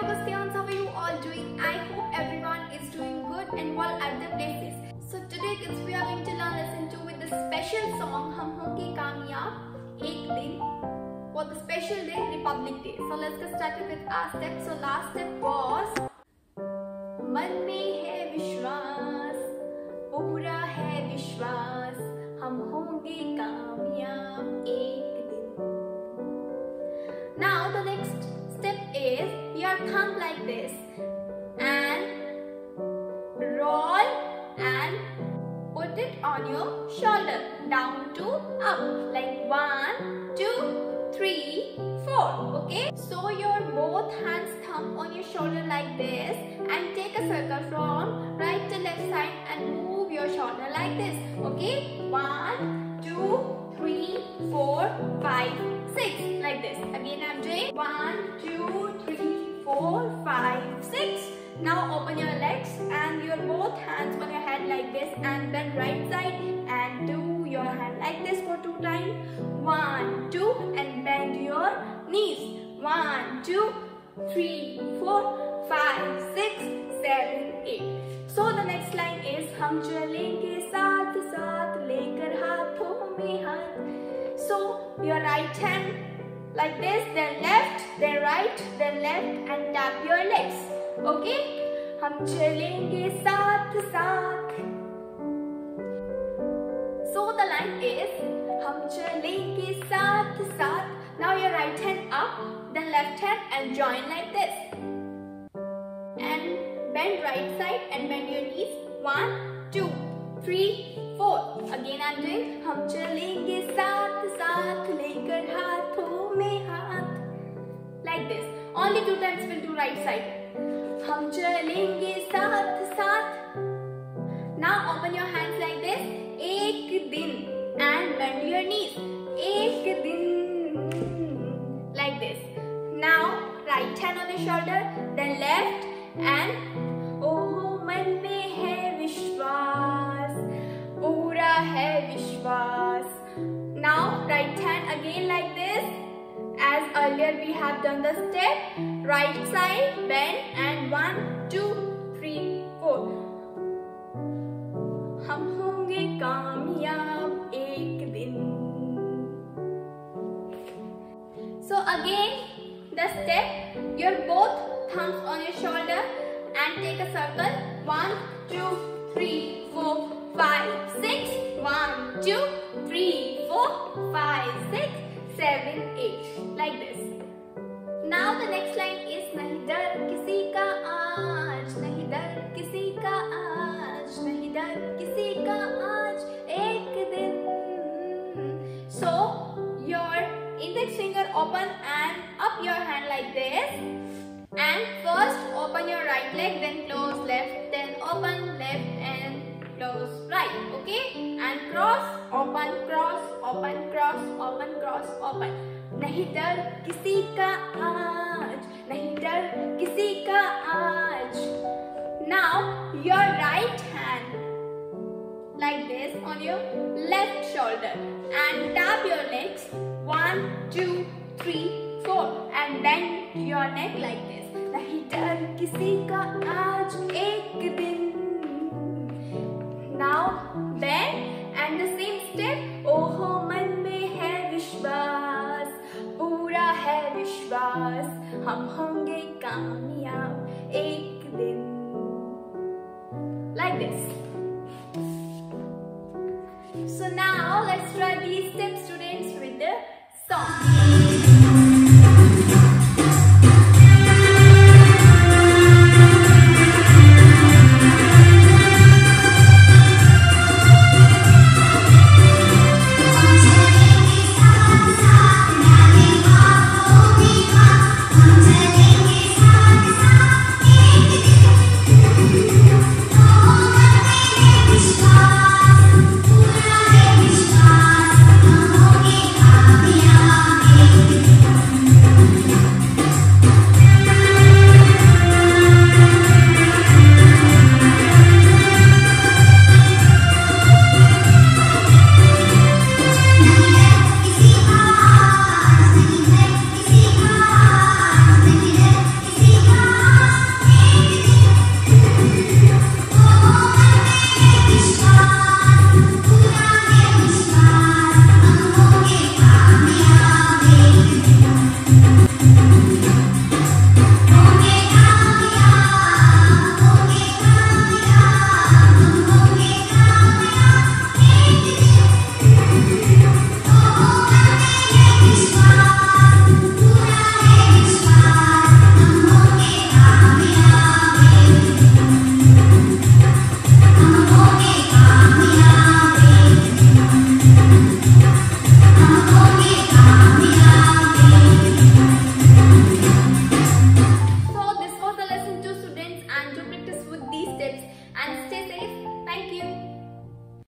hello Bastians, how are you all doing? I hope everyone is doing good and well at their places. So today kids we are going to learn lesson 2 with the special song Hum Honge Kamyab Ek Din for the special day Republic Day. So let's get started with our steps. So last step was Man mein on your shoulder down to up like one, two, three, four. Okay. So your both hands thumb on your shoulder like this and take a circle from right to left side and move your shoulder like this. Okay. One, two, three, four, five, six. Like this. Again I'm doing one, two, three, four, five, six. Now open your legs and your both hands on your head like this and bend right side and do your hand like this for two times. One, two and bend your knees. One, two, three, four, five, six, seven, eight. So the next line is हम चलेंगे साथ साथ लेकर हाथों में हाथ. So your right hand like this, then left, then right, then left and tap your legs. Okay? हम चलेंगे साथ साथ is hum chale ke saath saath. Now your right hand up, then left hand and join like this. And bend right side and bend your knees. One, two, three, four. Again I'm doing hum chalenge saath saath lekar haathon mein haath. Like this. Only two times we'll do right side. Hum chalenge saath saath. hand on your shoulder, then left and ओहो मन में है विश्वास पूरा है विश्वास. Now right hand again like this. As earlier we have done the step. Right side bend and one, two, Put both thumbs on your shoulder and take a circle. One, two, three, four, five, six. One, two, three, four, five, six, seven, eight. Like this. Now the next line is nahi dar kisi ka aaj, nahi dar kisi ka aaj, nahi dar kisi ka aaj, ek din. So your index finger open and up your hand like this. and first open your right leg then close left then open left and close right okay and cross open cross open cross open cross open नहीं डर किसी का आज नहीं डर किसी का आज now your right hand like this on your left shoulder and tap your legs one two three four and bend your neck like this नहीं डर किसी का आज एक दिन। Now then and the same step ओहो, मन में है विश्वास, पूरा है विश्वास। हम होंगे कामयाब एक दिन। Like this.